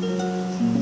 Música